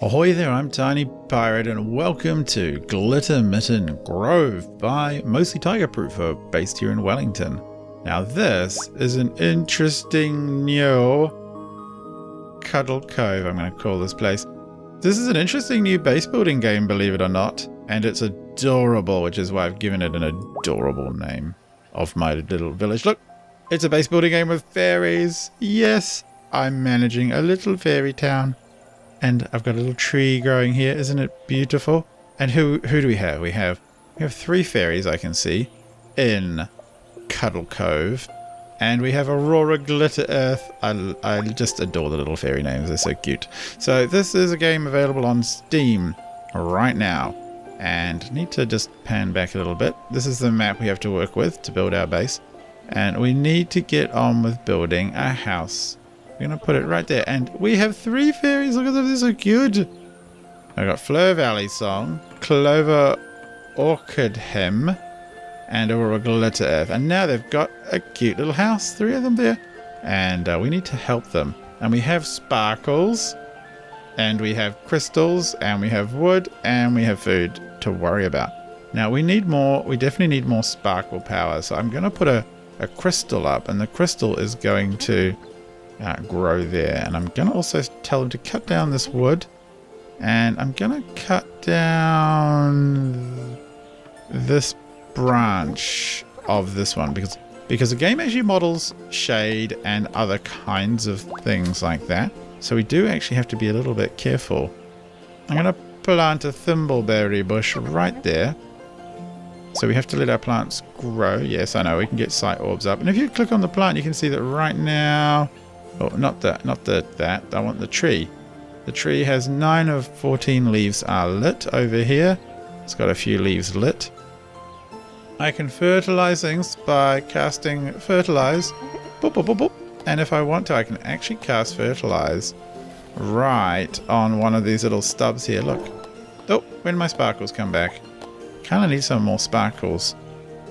Ahoy there, I'm Tiny Pirate and welcome to Glittermitten Grove by Mostly Tigerproof, uh, based here in Wellington. Now this is an interesting new Cuddle Cove, I'm going to call this place. This is an interesting new base building game, believe it or not, and it's adorable, which is why I've given it an adorable name of my little village. Look, it's a base building game with fairies. Yes, I'm managing a little fairy town. And I've got a little tree growing here. Isn't it beautiful? And who who do we have? We have we have three fairies I can see in Cuddle Cove. And we have Aurora Glitter Earth. I, I just adore the little fairy names. They're so cute. So this is a game available on Steam right now. And need to just pan back a little bit. This is the map we have to work with to build our base. And we need to get on with building a house we're going to put it right there. And we have three fairies. Look at them. They're so cute. I got Fleur Valley Song, Clover Orchid Hem, and Aurora Glitter Earth. And now they've got a cute little house. Three of them there. And uh, we need to help them. And we have sparkles, and we have crystals, and we have wood, and we have food to worry about. Now we need more, we definitely need more sparkle power. So I'm going to put a, a crystal up, and the crystal is going to uh, grow there. And I'm going to also tell them to cut down this wood. And I'm going to cut down this branch of this one because because the game actually models shade and other kinds of things like that. So we do actually have to be a little bit careful. I'm going to plant a thimbleberry bush right there. So we have to let our plants grow. Yes, I know, we can get sight orbs up. And if you click on the plant, you can see that right now Oh, not that, not the, that. I want the tree. The tree has 9 of 14 leaves are lit over here. It's got a few leaves lit. I can fertilize things by casting fertilize. Boop, boop, boop, and if I want to, I can actually cast fertilize right on one of these little stubs here. Look. Oh, when my sparkles come back. Kind of need some more sparkles.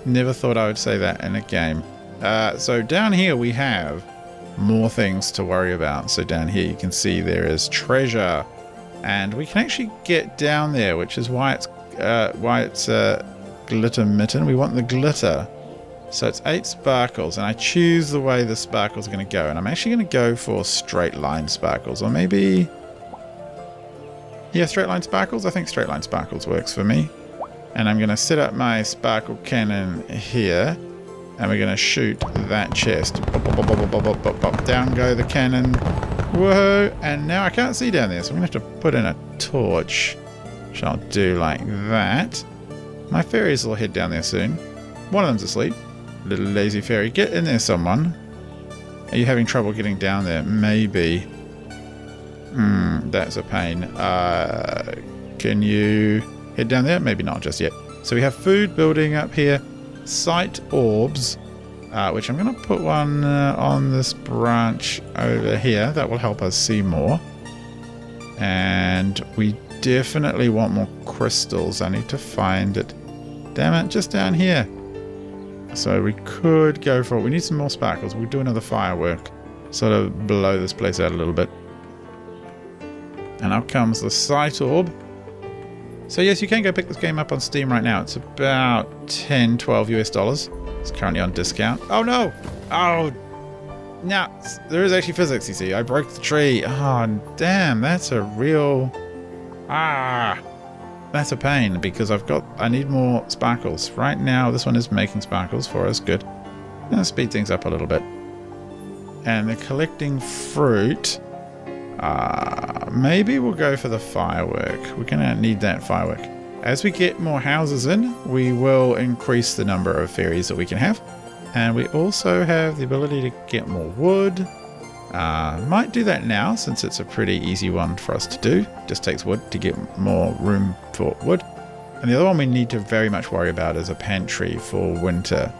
Never thought I would say that in a game. Uh, so down here we have more things to worry about. So down here you can see there is treasure, and we can actually get down there, which is why it's uh, why it's uh, glitter mitten. We want the glitter. So it's eight sparkles, and I choose the way the sparkles are going to go. And I'm actually going to go for straight line sparkles, or maybe... Yeah, straight line sparkles. I think straight line sparkles works for me. And I'm going to set up my sparkle cannon here. And we're going to shoot that chest. Down go the cannon. Whoa! And now I can't see down there, so I'm going to have to put in a torch. Which I'll do like that. My fairies will head down there soon. One of them's asleep. Little lazy fairy. Get in there, someone. Are you having trouble getting down there? Maybe. Hmm, that's a pain. Uh, can you head down there? Maybe not just yet. So we have food building up here sight orbs, uh, which I'm going to put one uh, on this branch over here. That will help us see more. And we definitely want more crystals. I need to find it. Damn it, just down here. So we could go for it. We need some more sparkles. We'll do another firework. Sort of blow this place out a little bit. And out comes the sight orb. So yes, you can go pick this game up on Steam right now. It's about 10, 12 US dollars. It's currently on discount. Oh no! Oh, now there is actually physics, you see. I broke the tree. Oh, damn, that's a real... Ah! That's a pain because I've got... I need more sparkles. Right now, this one is making sparkles for us. Good. Gonna speed things up a little bit. And they're collecting fruit. Uh, maybe we'll go for the firework. We're going to need that firework. As we get more houses in, we will increase the number of fairies that we can have. And we also have the ability to get more wood. Uh, might do that now since it's a pretty easy one for us to do. Just takes wood to get more room for wood. And the other one we need to very much worry about is a pantry for winter.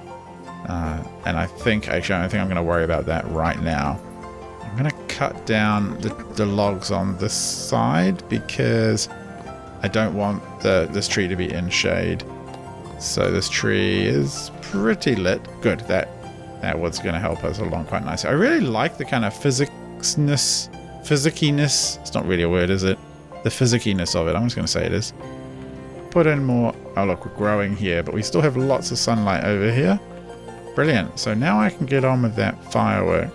Uh, and I think, actually, I don't think I'm going to worry about that right now. I'm going to cut down the, the logs on this side because I don't want the, this tree to be in shade. So this tree is pretty lit. Good, that, that wood's going to help us along quite nicely. I really like the kind of physicsness, physiciness, it's not really a word, is it? the physicalness of it. I'm just going to say it is. Put in more. Oh, look, we're growing here, but we still have lots of sunlight over here. Brilliant. So now I can get on with that firework.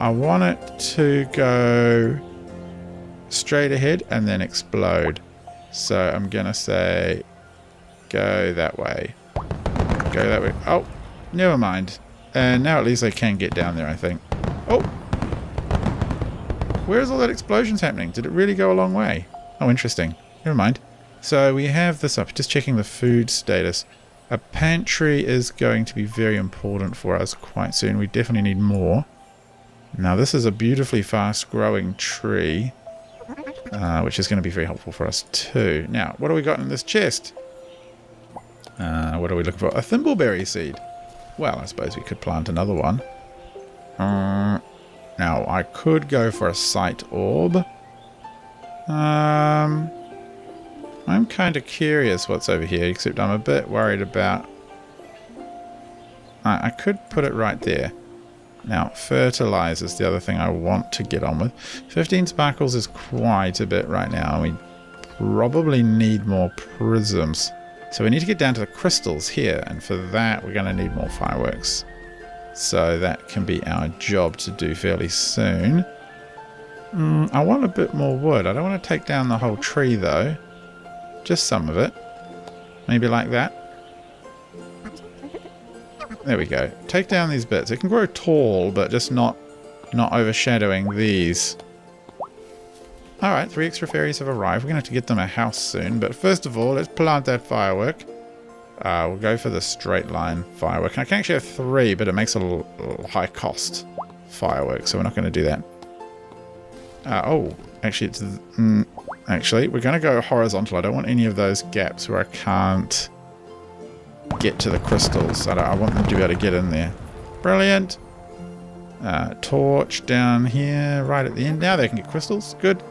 I want it to go straight ahead and then explode. So I'm going to say go that way. Go that way. Oh, never mind. And now at least I can get down there, I think. Oh! Where's all that explosions happening? Did it really go a long way? Oh, interesting. Never mind. So we have this up. Just checking the food status. A pantry is going to be very important for us quite soon. We definitely need more. Now this is a beautifully fast growing tree. Uh, which is going to be very helpful for us too. Now, what do we got in this chest? Uh, what are we looking for? A thimbleberry seed. Well, I suppose we could plant another one. Uh, now, I could go for a sight orb. Um, I'm kind of curious what's over here, except I'm a bit worried about... I, I could put it right there. Now, fertilizer is the other thing I want to get on with. 15 sparkles is quite a bit right now, and we probably need more prisms. So we need to get down to the crystals here, and for that we're going to need more fireworks. So that can be our job to do fairly soon. Mm, I want a bit more wood. I don't want to take down the whole tree though. Just some of it. Maybe like that. There we go. Take down these bits. It can grow tall, but just not not overshadowing these. Alright, three extra fairies have arrived. We're going to have to get them a house soon. But first of all, let's plant that firework. Uh, we'll go for the straight line firework. I can actually have three, but it makes a high cost firework, so we're not going to do that. Uh, oh, actually, it's mm, actually we're going to go horizontal. I don't want any of those gaps where I can't get to the crystals. I, I, want them to be able to get in there. Brilliant. Uh, torch down here, right at the end. Now they can get crystals. Good.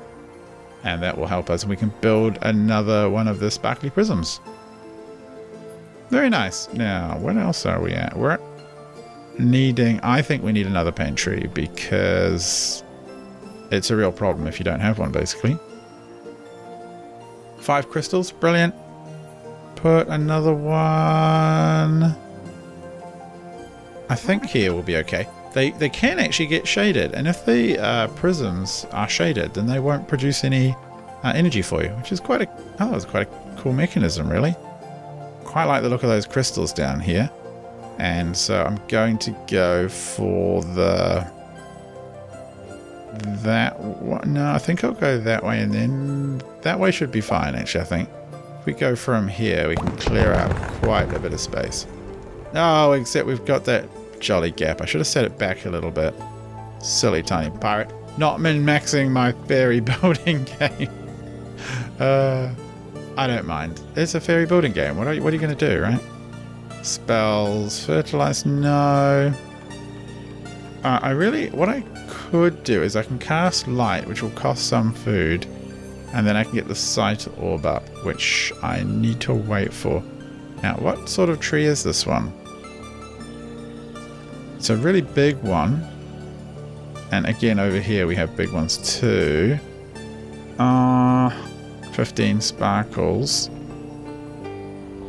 And that will help us. We can build another one of the sparkly prisms. Very nice. Now, what else are we at? We're needing... I think we need another pantry because it's a real problem if you don't have one, basically. Five crystals. Brilliant put another one... I think here will be okay. They, they can actually get shaded, and if the uh, prisms are shaded, then they won't produce any uh, energy for you, which is quite a oh, it's quite a cool mechanism, really. Quite like the look of those crystals down here, and so I'm going to go for the that one. No, I think I'll go that way, and then that way should be fine. Actually, I think we go from here, we can clear out quite a bit of space. Oh, except we've got that jolly gap. I should have set it back a little bit. Silly tiny pirate. Not min-maxing my fairy building game. uh, I don't mind. It's a fairy building game. What are you, what are you going to do, right? Spells, fertilize, no. Uh, I really, what I could do is I can cast light, which will cost some food. And then I can get the sight orb up, which I need to wait for. Now, what sort of tree is this one? It's a really big one. And again, over here we have big ones too. Uh, 15 sparkles.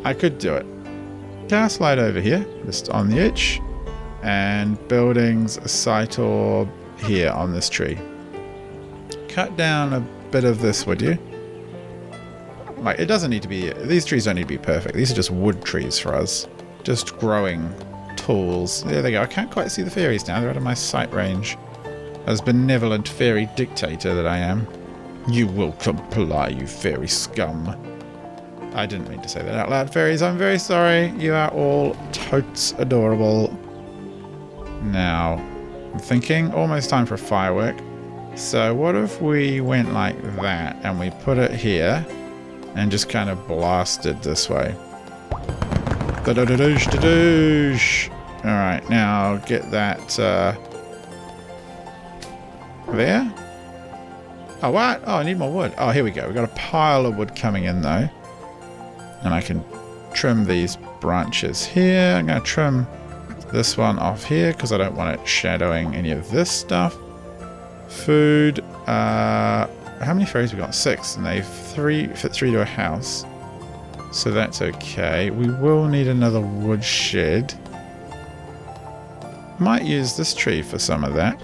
I could do it. Cast light over here, just on the edge. And buildings, a sight orb here on this tree. Cut down a bit of this, would you? Like, it doesn't need to be... These trees don't need to be perfect. These are just wood trees for us. Just growing tools. There they go. I can't quite see the fairies now. They're out of my sight range. As benevolent fairy dictator that I am. You will comply, you fairy scum. I didn't mean to say that out loud, fairies. I'm very sorry. You are all totes adorable. Now, I'm thinking almost time for a firework. So what if we went like that and we put it here and just kind of blasted this way. Alright, now get that uh, there. Oh, what? Oh, I need more wood. Oh, here we go. We've got a pile of wood coming in though. And I can trim these branches here. I'm going to trim this one off here because I don't want it shadowing any of this stuff. Food. Uh, how many fairies we got? Six, and they've three fit three to a house. So that's okay. We will need another wood shed. Might use this tree for some of that.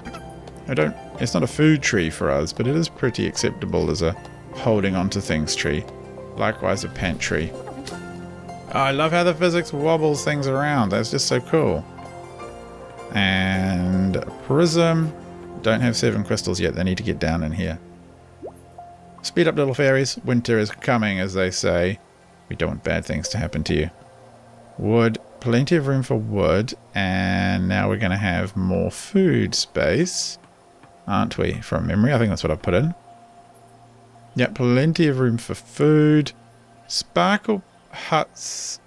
I don't it's not a food tree for us, but it is pretty acceptable as a holding onto things tree. Likewise a pantry. Oh, I love how the physics wobbles things around. That's just so cool. And prism. Don't have seven crystals yet. They need to get down in here. Speed up, little fairies. Winter is coming, as they say. We don't want bad things to happen to you. Wood. Plenty of room for wood. And now we're going to have more food space. Aren't we? From memory. I think that's what I put in. Yep, plenty of room for food. Sparkle huts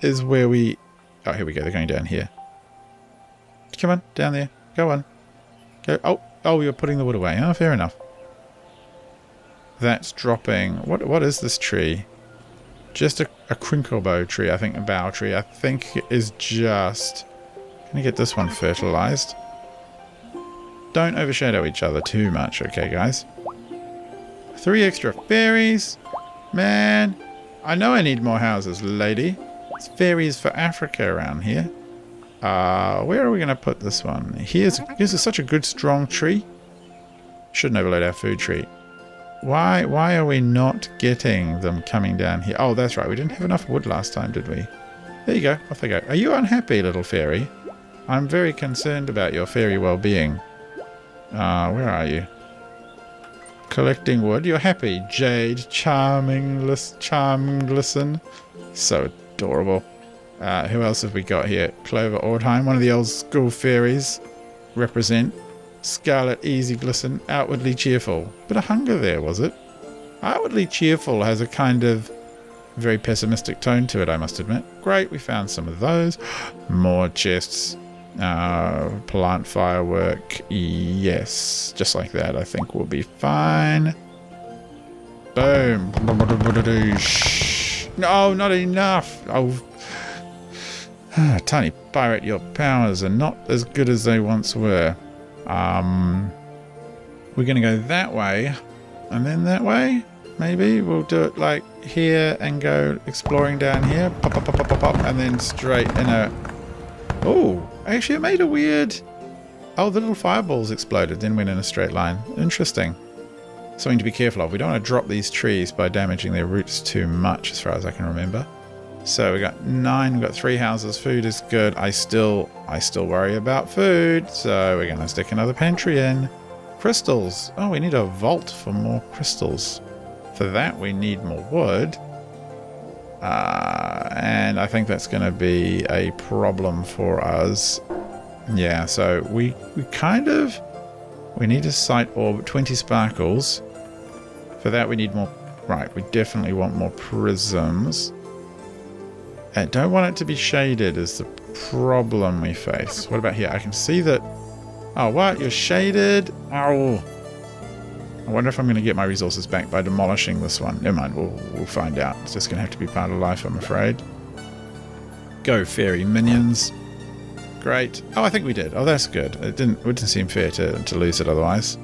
is where we... Oh, here we go. They're going down here. Come on, down there. Go on. Oh, oh, you're putting the wood away. Oh, fair enough. That's dropping. What? What is this tree? Just a, a crinkle bow tree, I think, a bow tree. I think is just... I get this one fertilized? Don't overshadow each other too much, okay, guys? Three extra fairies? Man, I know I need more houses, lady. It's fairies for Africa around here. Uh, where are we going to put this one? Here's, here's such a good strong tree. Shouldn't overload our food tree. Why, why are we not getting them coming down here? Oh, that's right. We didn't have enough wood last time, did we? There you go. Off they go. Are you unhappy, little fairy? I'm very concerned about your fairy well-being. Ah, uh, where are you? Collecting wood. You're happy. Jade, charming, charming, glisten. So adorable. Uh, who else have we got here? Clover Ordheim, one of the old school fairies. Represent. Scarlet, easy, glisten, outwardly cheerful. Bit of hunger there, was it? Outwardly cheerful has a kind of very pessimistic tone to it, I must admit. Great, we found some of those. More chests. Uh, plant firework. Yes, just like that, I think we'll be fine. Boom. No, not enough. Oh, Tiny pirate, your powers are not as good as they once were. Um, we're going to go that way, and then that way. Maybe we'll do it like here and go exploring down here. Pop, pop, pop, pop, pop, pop, and then straight in a. Oh, actually, it made a weird. Oh, the little fireballs exploded, then went in a straight line. Interesting. Something to be careful of. We don't want to drop these trees by damaging their roots too much, as far as I can remember. So we got nine, we got three houses. Food is good. I still I still worry about food, so we're gonna stick another pantry in. Crystals. Oh, we need a vault for more crystals. For that we need more wood. Uh, and I think that's gonna be a problem for us. Yeah, so we we kind of we need a sight orb 20 sparkles. For that we need more right, we definitely want more prisms. I don't want it to be shaded is the problem we face. What about here? I can see that... Oh, what? You're shaded? Oh. I wonder if I'm going to get my resources back by demolishing this one. Never mind, we'll, we'll find out. It's just going to have to be part of life, I'm afraid. Go, fairy minions. Great. Oh, I think we did. Oh, that's good. It didn't, it didn't seem fair to, to lose it otherwise.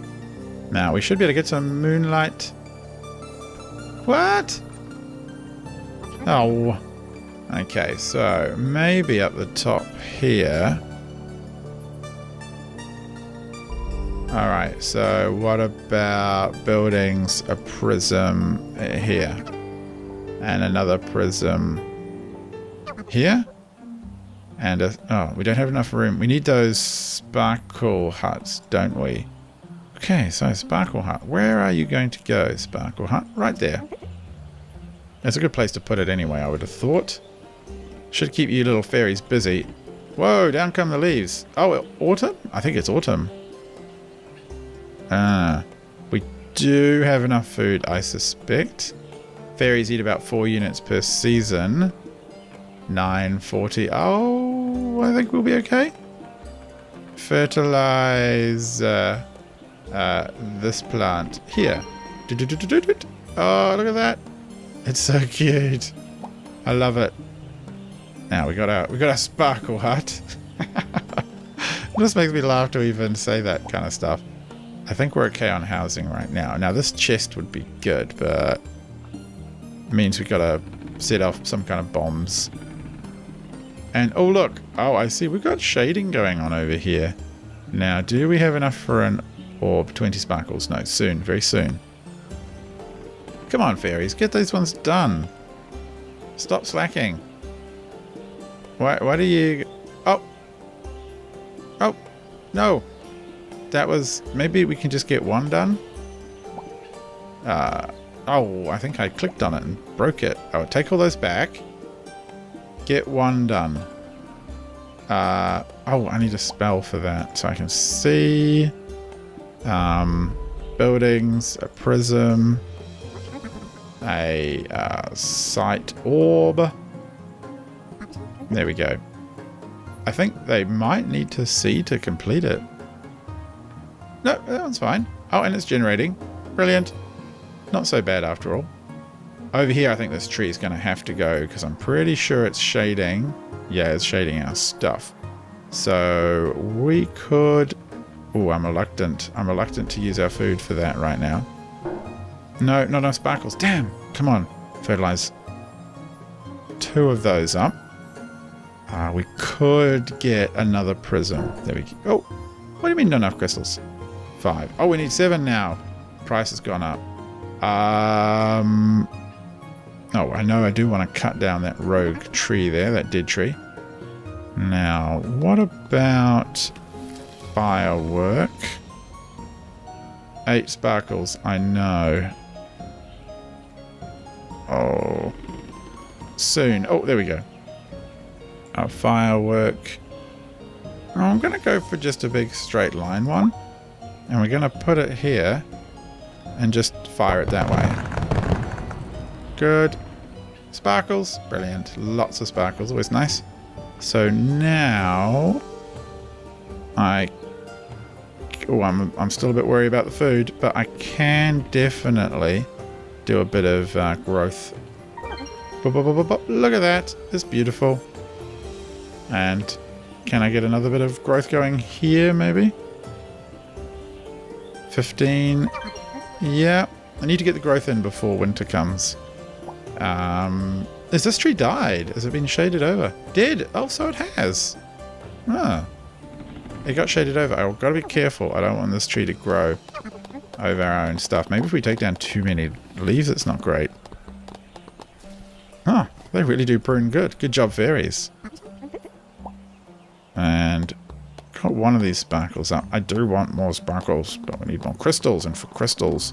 Now, we should be able to get some moonlight. What? Oh. Okay, so maybe up the top here. Alright, so what about buildings a prism here? And another prism here? And a, oh, we don't have enough room. We need those sparkle huts, don't we? Okay, so sparkle hut. Where are you going to go, sparkle hut? Right there. That's a good place to put it anyway, I would have thought. Should keep you little fairies busy. Whoa, down come the leaves. Oh, autumn? I think it's autumn. Ah, we do have enough food, I suspect. Fairies eat about four units per season. 940. Oh, I think we'll be okay. Fertilize uh, uh, this plant here. Oh, look at that. It's so cute. I love it. Now we got our we got our sparkle hut. this makes me laugh to even say that kind of stuff. I think we're okay on housing right now. Now this chest would be good, but means we gotta set off some kind of bombs. And oh look, oh I see, we've got shading going on over here. Now, do we have enough for an orb? 20 sparkles? No, soon, very soon. Come on, fairies, get these ones done. Stop slacking. Why, why do you... Oh. Oh. No. That was... Maybe we can just get one done? Uh, oh, I think I clicked on it and broke it. Oh, take all those back. Get one done. Uh, oh, I need a spell for that. So I can see... Um, buildings, a prism, a uh, sight orb. There we go. I think they might need to see to complete it. No, that one's fine. Oh, and it's generating. Brilliant. Not so bad after all. Over here, I think this tree is going to have to go because I'm pretty sure it's shading. Yeah, it's shading our stuff. So we could... Oh, I'm reluctant. I'm reluctant to use our food for that right now. No, not enough sparkles. Damn. Come on. Fertilize two of those up. Uh, we could get another prism. There we go. Oh, what do you mean not enough crystals? Five. Oh, we need seven now. Price has gone up. Um. Oh, I know I do want to cut down that rogue tree there, that dead tree. Now, what about firework? Eight sparkles, I know. Oh. Soon. Oh, there we go. A firework. I'm going to go for just a big straight line one. And we're going to put it here. And just fire it that way. Good. Sparkles. Brilliant. Lots of sparkles. Always nice. So now... I... Oh, I'm, I'm still a bit worried about the food. But I can definitely do a bit of uh, growth. Look at that. It's beautiful. And can I get another bit of growth going here, maybe? 15. Yeah. I need to get the growth in before winter comes. Um, is this tree died? Has it been shaded over? Did? Oh, so it has. Ah. It got shaded over. I've got to be careful. I don't want this tree to grow over our own stuff. Maybe if we take down too many leaves, it's not great. Huh, they really do prune good. Good job, fairies. And got one of these sparkles up. I do want more sparkles, but we need more crystals. And for crystals,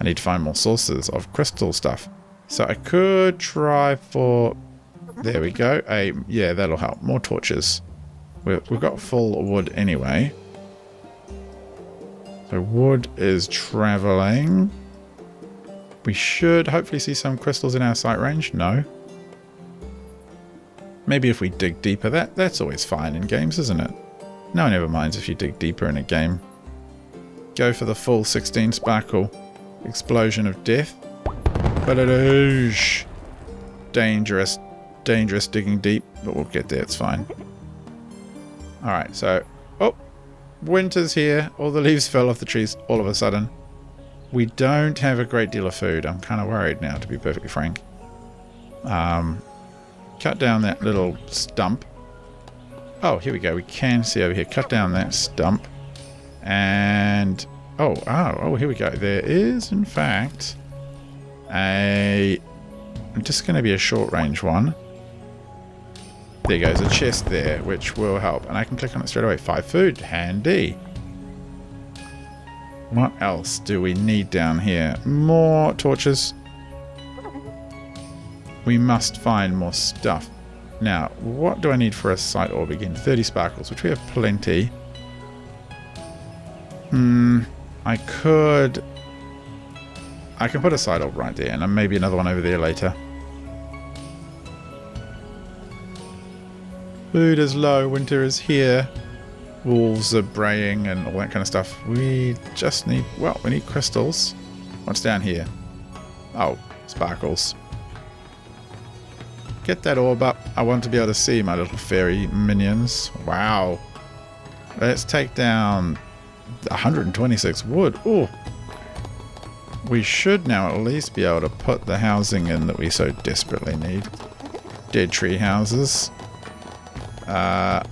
I need to find more sources of crystal stuff. So I could try for... There we go. A Yeah, that'll help. More torches. We've got full wood anyway. So wood is traveling. We should hopefully see some crystals in our sight range. No. Maybe if we dig deeper. That That's always fine in games, isn't it? No one ever minds if you dig deeper in a game. Go for the full 16 sparkle. Explosion of death. Is dangerous. Dangerous digging deep, but we'll get there. It's fine. Alright, so Oh! winter's here. All the leaves fell off the trees all of a sudden. We don't have a great deal of food. I'm kind of worried now, to be perfectly frank. Um, cut down that little stump. Oh, here we go. We can see over here. Cut down that stump. And... Oh, oh, oh, here we go. There is, in fact, a... Just going to be a short range one. There goes a chest there, which will help. And I can click on it straight away. Five food. Handy. What else do we need down here? More torches. We must find more stuff. Now, what do I need for a sight orb again? 30 sparkles, which we have plenty. Hmm, I could... I can put a sight orb right there, and maybe another one over there later. Food is low, winter is here. Wolves are braying and all that kind of stuff. We just need, well, we need crystals. What's down here? Oh, sparkles. Get that orb up. I want to be able to see my little fairy minions. Wow. Let's take down 126 wood. Oh, we should now at least be able to put the housing in that we so desperately need. Dead tree houses. Uh,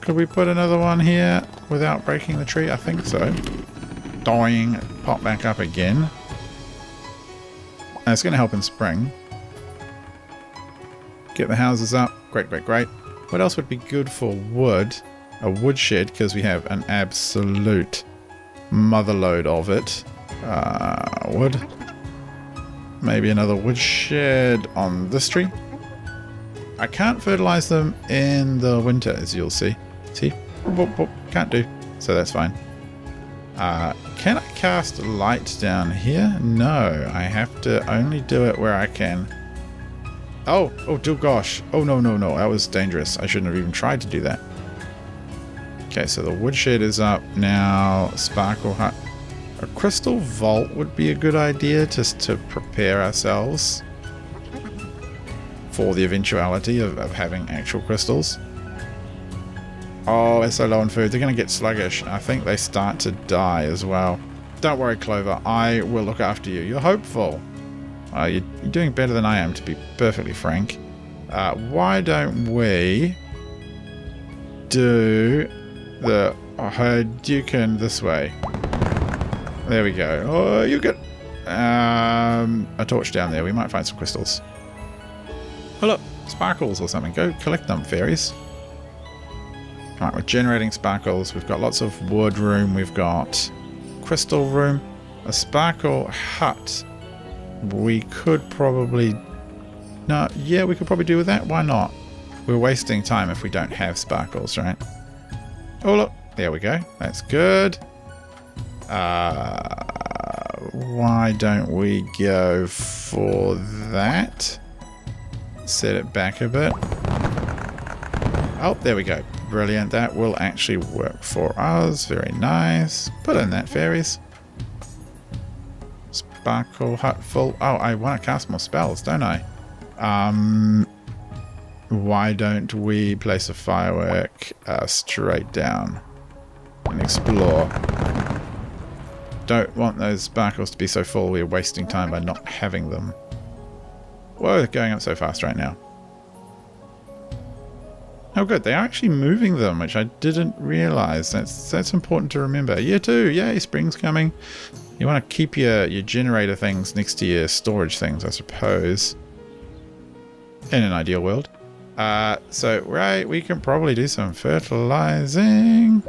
could we put another one here without breaking the tree? I think so. Dying. Pop back up again. And it's going to help in spring. Get the houses up. Great, great, great. What else would be good for wood? A woodshed, because we have an absolute motherload of it. Uh, wood. Maybe another woodshed on this tree. I can't fertilize them in the winter, as you'll see. See? Can't do. So that's fine. Uh, can I cast light down here? No, I have to only do it where I can. Oh, oh, dear gosh. Oh, no, no, no. That was dangerous. I shouldn't have even tried to do that. Okay, so the woodshed is up now. Sparkle hut. A crystal vault would be a good idea just to prepare ourselves for the eventuality of, of having actual crystals. Oh, they're so low on food. They're going to get sluggish. I think they start to die as well. Don't worry, Clover. I will look after you. You're hopeful. Uh, you're, you're, doing better than I am, to be perfectly frank. Uh, why don't we do the Hadouken this way? There we go. Oh, you get um, a torch down there. We might find some crystals. Oh look, sparkles or something. Go collect them, fairies. Right, we're generating sparkles. We've got lots of wood room. We've got crystal room. A sparkle hut. We could probably... No, yeah, we could probably do with that. Why not? We're wasting time if we don't have sparkles, right? Oh, look. There we go. That's good. Uh, why don't we go for that? Set it back a bit. Oh, there we go. Brilliant. That will actually work for us. Very nice. Put in that, fairies. Sparkle full. Oh, I want to cast more spells, don't I? Um, why don't we place a firework uh, straight down and explore? don't want those sparkles to be so full we're wasting time by not having them. Whoa, they're going up so fast right now. Oh good, they are actually moving them, which I didn't realise. That's that's important to remember. Year two, yay, spring's coming. You want to keep your, your generator things next to your storage things, I suppose. In an ideal world. Uh, so, right, we can probably do some fertilizing.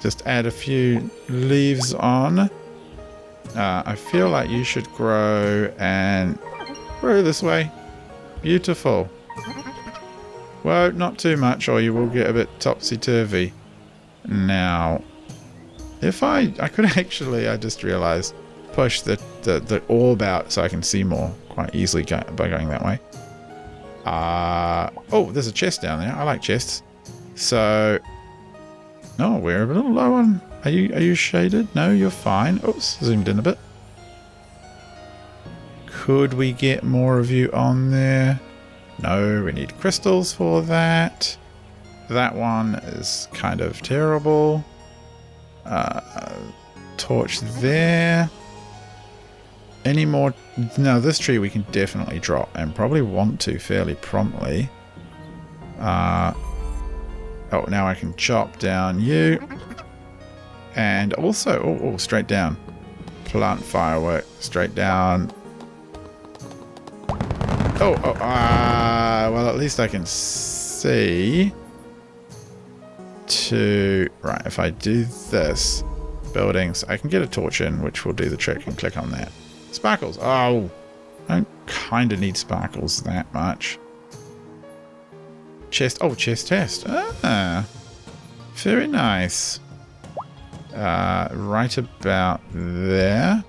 Just add a few leaves on. Uh, I feel like you should grow and grow this way. Beautiful. Well, not too much or you will get a bit topsy-turvy. Now, if I, I could actually, I just realized, push the, the, the orb out so I can see more quite easily by going that way. Uh, oh, there's a chest down there. I like chests. So no, we're a little low on... Are you, are you shaded? No, you're fine. Oops, zoomed in a bit. Could we get more of you on there? No, we need crystals for that. That one is kind of terrible. Uh, torch there. Any more? No, this tree we can definitely drop and probably want to fairly promptly. Uh, Oh, now I can chop down you. And also, oh, oh straight down. Plant firework, straight down. Oh, oh, ah, uh, well, at least I can see to, right, if I do this, buildings, I can get a torch in, which will do the trick and click on that. Sparkles, oh, I don't kind of need sparkles that much. Chest. Oh, chest test. Ah, very nice. Uh, right about there.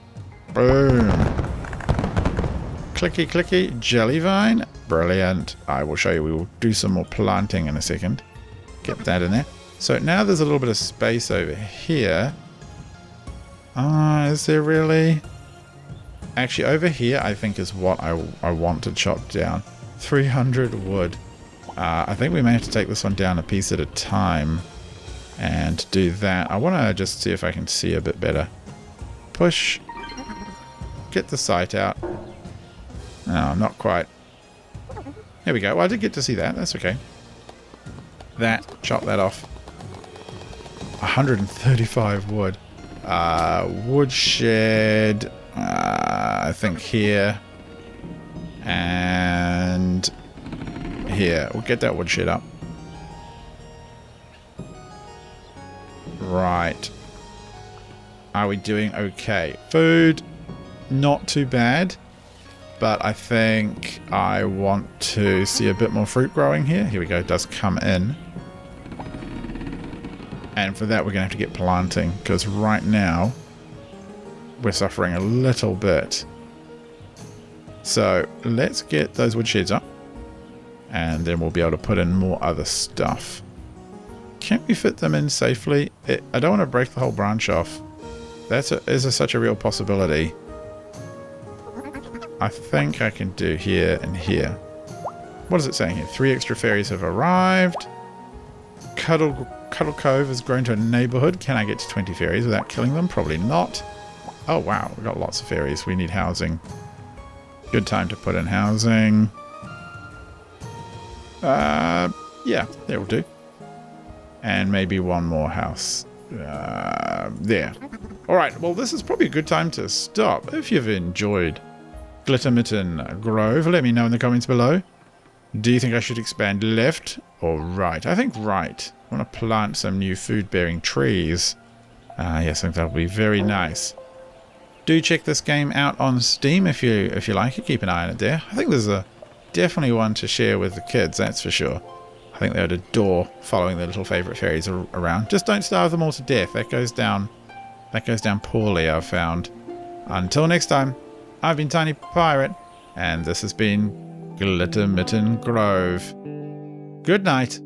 Boom. Clicky, clicky. Jellyvine. Brilliant. I will show you. We will do some more planting in a second. Get that in there. So now there's a little bit of space over here. Ah, uh, is there really? Actually, over here, I think is what I, I want to chop down. 300 wood. Uh, I think we may have to take this one down a piece at a time. And do that, I want to just see if I can see a bit better. Push. Get the sight out. No, not quite. There we go. Well, I did get to see that. That's okay. That. Chop that off. 135 wood. Uh, woodshed. Uh, I think here. And here. We'll get that woodshed up. Right. Are we doing okay? Food, not too bad. But I think I want to see a bit more fruit growing here. Here we go. It does come in. And for that, we're going to have to get planting. Because right now, we're suffering a little bit. So let's get those woodsheds up. And then we'll be able to put in more other stuff. Can we fit them in safely? It, I don't want to break the whole branch off. That is such a real possibility. I think I can do here and here. What is it saying here? Three extra fairies have arrived. Cuddle, Cuddle Cove has grown to a neighborhood. Can I get to 20 fairies without killing them? Probably not. Oh, wow. We've got lots of fairies. We need housing. Good time to put in housing. Uh, yeah, that will do and maybe one more house. Uh, there. Alright, well this is probably a good time to stop. If you've enjoyed Glittermitten Grove, let me know in the comments below. Do you think I should expand left or right? I think right. I want to plant some new food-bearing trees. Uh, yes, I think that'll be very nice. Do check this game out on Steam if you if you like it. Keep an eye on it there. I think there's a definitely one to share with the kids, that's for sure. I think they would adore following their little favourite fairies around. Just don't starve them all to death. That goes down. That goes down poorly. I've found. Until next time, I've been Tiny Pirate, and this has been Glittermitten Grove. Good night.